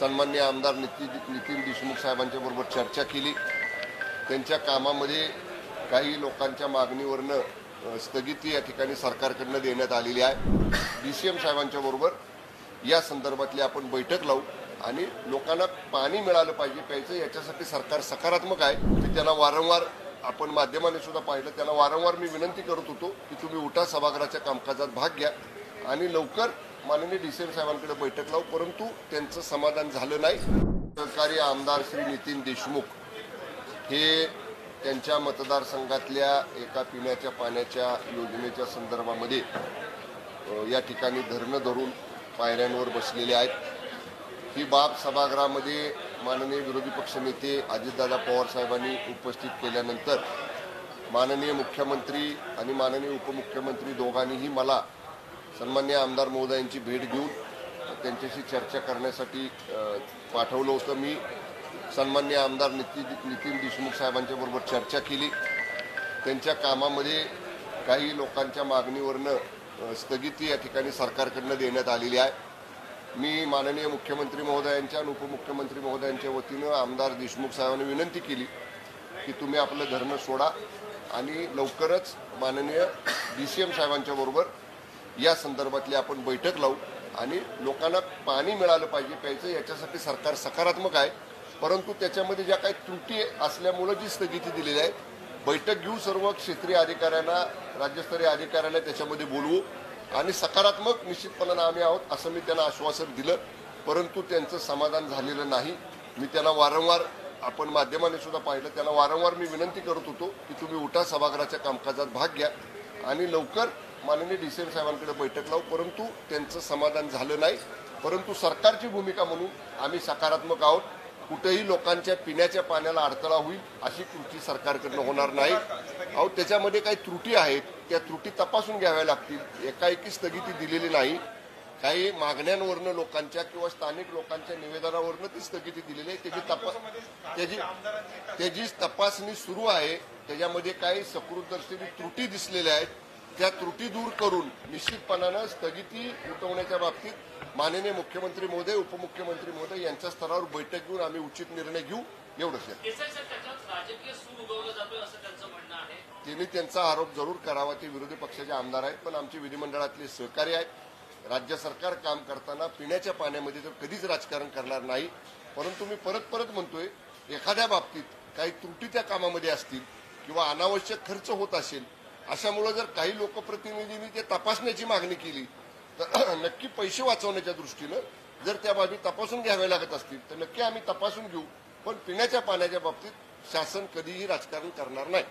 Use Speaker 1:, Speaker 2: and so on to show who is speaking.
Speaker 1: सन्मान्य आमदार नितीन नितीन देशमुख साहेबांच्या बरोबर चर्चा केली. त्यांच्या कामामध्ये काही लोकांच्या मागणीवरनं स्थगिती या ठिकाणी सरकारकडनं देण्यात आलेली आहे. डी सी एम साहेबांच्या बरोबर या संदर्भातली आपण बैठक लावू आणि लोकांना पाणी मिळालं पाहिजे प्यायचं याच्यासाठी सरकार सकारात्मक आहे. की त्यांना वारंवार आपण माध्यमाने सुद्धा पाहिलं त्यांना वारंवार मी विनंती करत होतो की तुम्ही उठा सभागृहाच्या कामकाजात भाग घ्या आणि लवकर माननीय डी सी एम साहेबांकडे बैठक लावू परंतु त्यांचं समाधान झालं नाही. सहकारी आमदार श्री नितीन देशमुख हे त्यांच्या मतदारसंघातल्या एका पिण्याच्या पाण्याच्या योजनेच्या संदर्भामध्ये या ठिकाणी धरणं धरून पायऱ्यांवर बसलेले आहेत. ही बाब सभागृहामध्ये माननीय विरोधी पक्षनेते अजितदादा पवार साहेबांनी उपस्थित केल्यानंतर माननीय मुख्यमंत्री आणि माननीय उपमुख्यमंत्री दोघांनीही मला सन्मान्य आमदार महोदयांची भेट घेऊन त्यांच्याशी चर्चा करण्यासाठी पाठवलं होतं. मी सन्मान्य आमदार नितीन नितीन देशमुख साहेबांच्या बरोबर चर्चा केली. त्यांच्या कामामध्ये काही लोकांच्या मागणीवरनं स्थगिती या ठिकाणी सरकारकडनं देण्यात आलेली आहे. मी माननीय मुख्यमंत्री महोदयांच्या आणि उपमुख्यमंत्री महोदयांच्या वतीनं आमदार देशमुख साहेबांनी विनंती केली की तुम्ही आपलं धरणं सोडा आणि लवकरच माननीय डी सी एम साहेबांच्या बरोबर या संदर्भातली आपण बैठक लावू आणि लोकांना पाणी मिळालं पाहिजे प्यायचं याच्यासाठी सरकार सकारात्मक आहे. परंतु त्याच्यामध्ये ज्या काही त्रुटी असल्यामुळं जी स्थगिती दिलेली आहे बैठक घेऊ सर्व क्षेत्रीय अधिकाऱ्यांना राज्यस्तरीय अधिकाऱ्यांना त्याच्यामध्ये बोलवू आणि सकारात्मक निश्चितपणानं आम्ही आहोत असं मी त्यांना आश्वासन दिलं. परंतु त्यांचं समाधान झालेलं नाही. मी त्यांना वारंवार आपण माध्यमाने सुद्धा पाहिलं त्यांना वारंवार मी विनंती करत होतो की तुम्ही उठा सभागृहाच्या कामकाजात भाग घ्या आणि लवकर माननीय डी सी एम साहेबांकडे बैठक लावू परंतु त्यांचं समाधान झालं नाही. परंतु सरकारची भूमिका म्हणून आम्ही सकारात्मक आहोत. कुठेही लोकांच्या पिण्याच्या पाण्याला अडथळा होईल अशी कृती सरकारकडनं होणार नाही. अहो त्याच्यामध्ये काही त्रुटी आहेत. त्या त्रुटी तपासून घ्याव्या लागतील. एकाएकी स्थगिती दिलेली नाही. काही मागण्यांवरनं लोकांच्या किंवा स्थानिक लोकांच्या निवेदनावरनं ती स्थगिती दिलेली आहे. त्याची तपास त्याची त्याची तपासणी सुरू आहे. त्याच्यामध्ये काही सकृतदर्शनी त्रुटी दिसलेल्या आहेत. त्या त्रुटी दूर करून निश्चितपणानं स्थगिती उठवण्याच्या बाबतीत माननीय मुख्यमंत्री महोदय उपमुख्यमंत्री महोदय यांच्या स्तरावर बैठक घेऊन आम्ही उचित निर्णय घेऊ एवढंच त्यांनी त्यांचा आरोप जरूर करावा ते विरोधी पक्षाचे आमदार आहेत पण आमचे विधिमंडळातले सहकारी आहेत. राज्य सरकार काम करताना पिण्याच्या पाण्यामध्ये तर कधीच राजकारण करणार नाही. परंतु मी परत परत म्हणतोय एखाद्या बाबतीत काही त्रुटी त्या कामामध्ये असतील किंवा अनावश्यक खर्च होत असेल अशामुळे जर काही लोकप्रतिनिधींनी ते तपासण्याची मागणी केली तर नक्की पैसे वाचवण्याच्या दृष्टीनं जर त्या बाबी तपासून घ्याव्या लागत असतील तर नक्की आम्ही तपासून घेऊ. पण पिण्याच्या पाण्याच्या बाबतीत शासन कधीही राजकारण करणार नाही.